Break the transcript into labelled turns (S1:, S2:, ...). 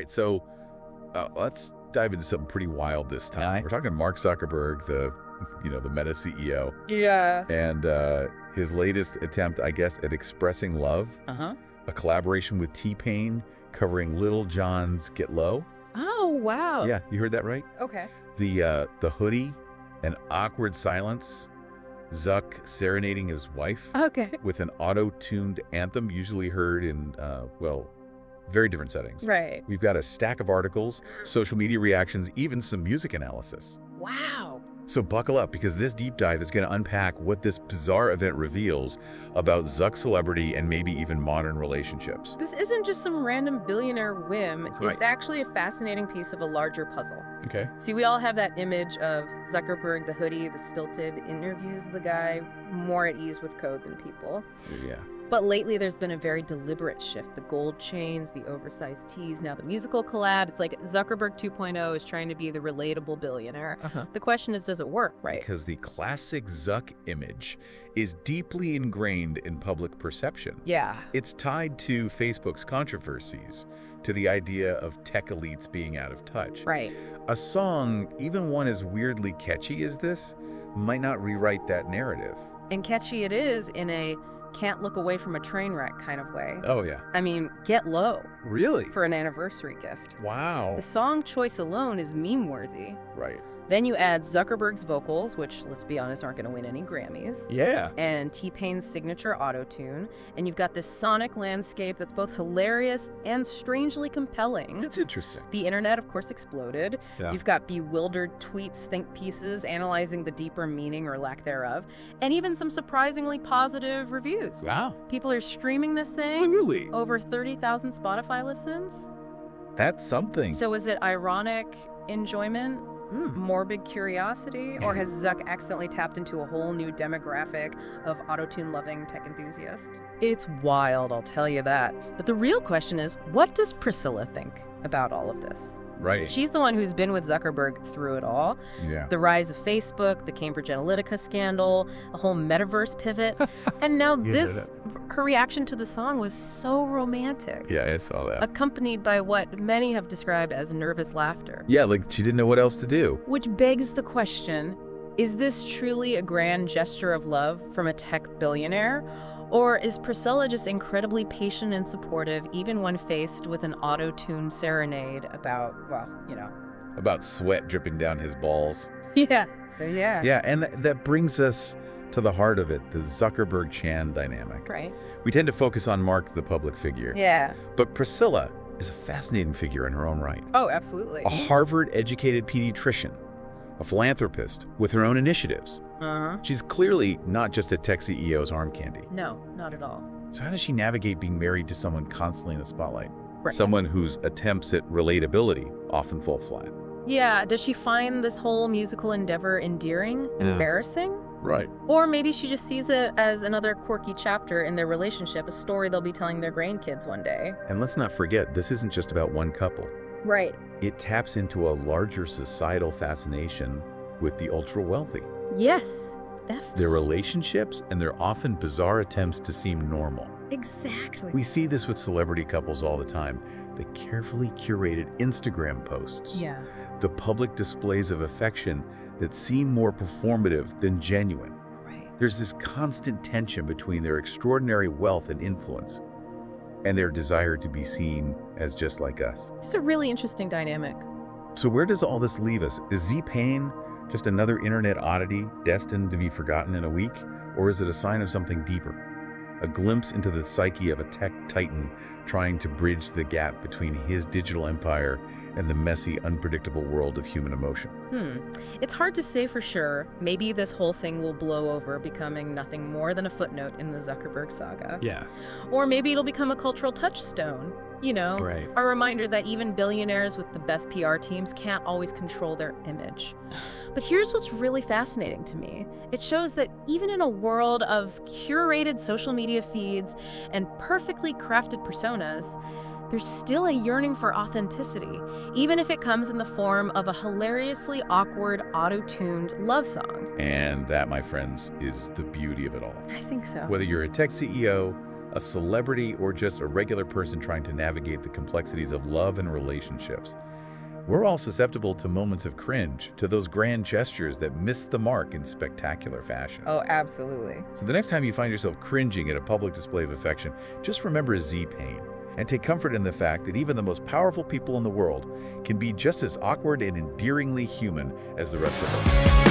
S1: right, so uh, let's dive into something pretty wild this time.
S2: All right.
S1: We're talking Mark Zuckerberg, the you know the Meta CEO,
S2: Yeah.
S1: and uh, his latest attempt, I guess, at expressing love,
S2: Uh huh.
S1: a collaboration with T Pain covering Lil Jon's "Get Low."
S2: Oh wow.
S1: Yeah, you heard that right.
S2: Okay.
S1: The uh, the hoodie, an awkward silence, Zuck serenading his wife
S2: Okay.
S1: with an auto-tuned anthem, usually heard in uh, well, very different settings.
S2: Right.
S1: We've got a stack of articles, social media reactions, even some music analysis.
S2: Wow.
S1: So buckle up because this deep dive is going to unpack what this bizarre event reveals about Zuck's celebrity and maybe even modern relationships.
S2: This isn't just some random billionaire whim.
S1: Right.
S2: It's actually a fascinating piece of a larger puzzle.
S1: Okay.
S2: See, we all have that image of Zuckerberg, the hoodie, the stilted, interviews the guy more at ease with code than people.
S1: Yeah.
S2: But lately, there's been a very deliberate shift. The gold chains, the oversized tees, now the musical collab. It's like Zuckerberg 2.0 is trying to be the relatable billionaire.
S1: Uh-huh.
S2: The question is, does it work? Right.
S1: Because the classic Zuck image is deeply ingrained in public perception.
S2: Yeah.
S1: It's tied to Facebook's controversies, to the idea of tech elites being out of touch.
S2: Right.
S1: A song, even one as weirdly catchy as this, might not rewrite that narrative.
S2: And catchy it is in a can't look away from a train wreck kind of way.
S1: Oh, yeah.
S2: I mean, get low
S1: Really?
S2: for an anniversary gift.
S1: Wow.
S2: The song choice alone is meme worthy.
S1: Right.
S2: Then you add Zuckerberg's vocals, which, let's be honest, aren't going to win any Grammys,
S1: Yeah.
S2: and T Pain's signature auto tune, and you've got this sonic landscape that's both hilarious and strangely compelling.
S1: That's interesting.
S2: The internet, of course, exploded.
S1: Yeah.
S2: You've got bewildered tweets, think pieces, analyzing the deeper meaning or lack thereof, and even some surprisingly positive reviews.
S1: Wow.
S2: People are streaming this thing.
S1: Oh, really?
S2: Over 30,000 Spotify listens.
S1: That's something.
S2: So is it ironic enjoyment,
S1: Hmm.
S2: morbid curiosity, or has Zuck accidentally tapped into a whole new demographic of autotune loving tech enthusiasts? It's wild, I'll tell you that. But the real question is what does Priscilla think about all of this?
S1: Right.
S2: She's the one who's been with Zuckerberg through it all
S1: yeah.
S2: the rise of Facebook, the Cambridge Analytica scandal, a whole metaverse pivot. and now
S1: You did
S2: this, her reaction to the song was so romantic,
S1: Yeah, I saw that.
S2: accompanied by what many have described as nervous laughter.
S1: yeah, like she didn't know what else to do.
S2: Which begs the question is this truly a grand gesture of love from a tech billionaire? Or is Priscilla just incredibly patient and supportive, even when faced with an auto tuned serenade about, well, you know.
S1: About sweat dripping down his balls.
S2: Yeah. Yeah.
S1: Yeah, and th- that brings us to the heart of it the Zuckerberg Chan dynamic.
S2: Right.
S1: We tend to focus on Mark, the public figure.
S2: Yeah.
S1: But Priscilla is a fascinating figure in her own right.
S2: Oh, absolutely.
S1: A Harvard educated pediatrician, a philanthropist with her own initiatives.
S2: Uh huh.
S1: She's clearly not just a tech CEO's arm candy.
S2: No, not at all.
S1: So, how does she navigate being married to someone constantly in the spotlight?
S2: Right.
S1: Someone whose attempts at relatability often fall flat.
S2: Yeah, does she find this whole musical endeavor endearing,
S1: Yeah.
S2: embarrassing?
S1: Right.
S2: Or maybe she just sees it as another quirky chapter in their relationship, a story they'll be telling their grandkids one day.
S1: And let's not forget, this isn't just about one couple.
S2: Right.
S1: It taps into a larger societal fascination with the ultra wealthy.
S2: Yes. Theft.
S1: Their relationships and their often bizarre attempts to seem normal.
S2: Exactly.
S1: We see this with celebrity couples all the time. The carefully curated Instagram posts,
S2: yeah.
S1: the public displays of affection that seem more performative than genuine.
S2: Right.
S1: There's this constant tension between their extraordinary wealth and influence and their desire to be seen as just like us.
S2: It's a really interesting dynamic.
S1: So, where does all this leave us? Is Z Pain just another internet oddity destined to be forgotten in a week? Or is it a sign of something deeper? A glimpse into the psyche of a tech titan trying to bridge the gap between his digital empire and the messy, unpredictable world of human emotion.
S2: Hmm. It's hard to say for sure. Maybe this whole thing will blow over, becoming nothing more than a footnote in the Zuckerberg saga.
S1: Yeah.
S2: Or maybe it'll become a cultural touchstone. You know,
S1: Right.
S2: a reminder that even billionaires with the best PR teams can't always control their image. But here's what's really fascinating to me it shows that even in a world of curated social media feeds and perfectly crafted personas, there's still a yearning for authenticity, even if it comes in the form of a hilariously awkward, auto tuned love song.
S1: And that, my friends, is the beauty of it all.
S2: I think so.
S1: Whether you're a tech CEO a celebrity, or just a regular person trying to navigate the complexities of love and relationships. We're all susceptible to moments of cringe, to those grand gestures that miss the mark in spectacular fashion.
S3: Oh, absolutely.
S1: So the next time you find yourself cringing at a public display of affection, just remember Z-Pain and take comfort in the fact that even the most powerful people in the world can be just as awkward and endearingly human as the rest of us.